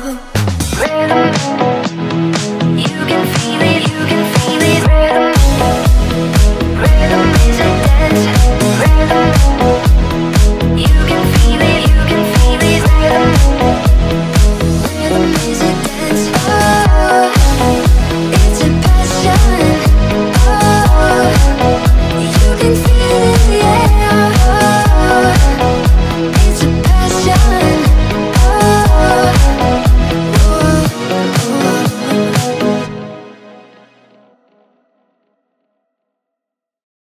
Rhythm.